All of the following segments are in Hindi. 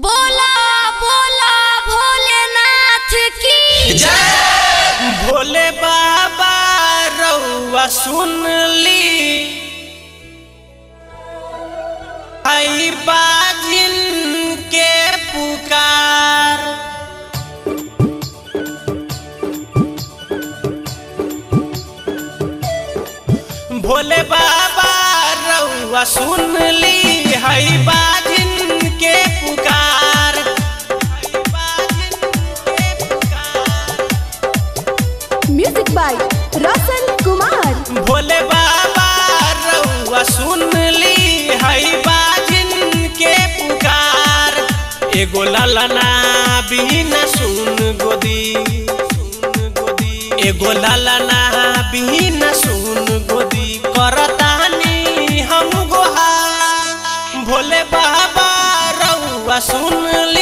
बोला बोला भोलेनाथ की। जय भोले बाबा रउआ सुन ली। आई बाजिन के पुकार। भोले बाबा रउआ सुन ली। हई बाजिन सुन ली बाजिन के पुकार। एगो ललना बिना सुन गोदी। एगो ललना बिना सुन गोदी। करतानी हम गोहार भोले बाबा रउआ सुन ली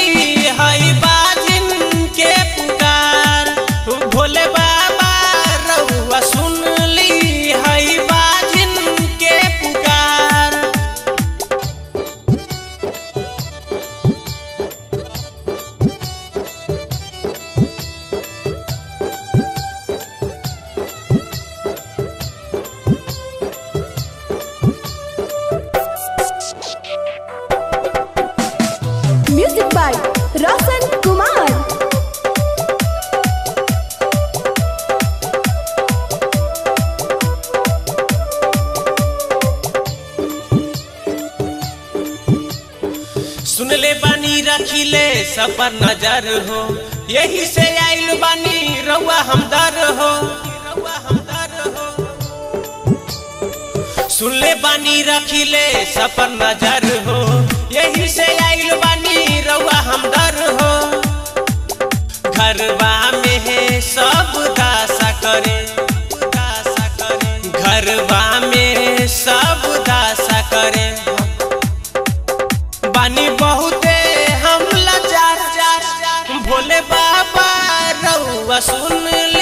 रोशन कुमार। सुन ले बानी सब पर नज़र हो। यही से आइल बानी, रउआ हमदर हो। सुन ले बानी सब पर नज़र घरवा में सब दासा करे। बानी बहुते हम लचार भोले बाबा रउआ सुन ली।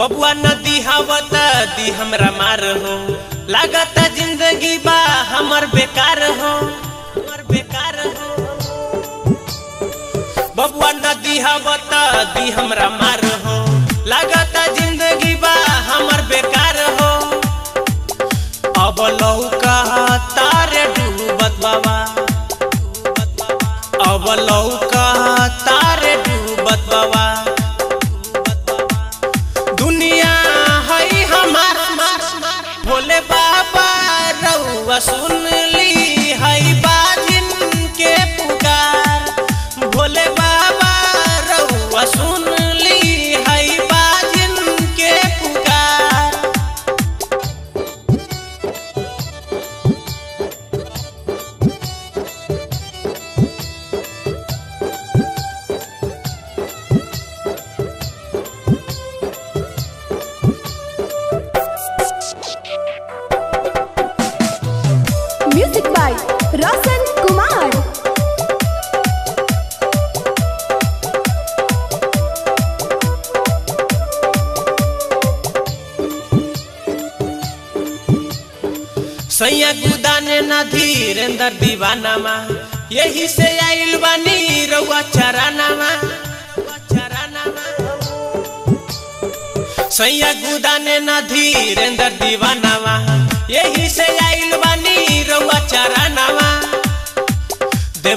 बबुआ नदी हवत दी हमरा मार हो। लागत ज़िंदगी बा, हमर बेकार हो। हमर बेकार हो। बबुआ नदी हवत दी हमरा मार हो। लागत ज़िंदगी बा, हमर बेकार हो। अब लौका तारे डूबत बाबा। अब लौका सैया गुदाने ना धीरेंद्र दीवानामा, यही से आइल बानी रउआ चरानामा सैया गुदाने ना धीरेंद्र दीवानामा, यही से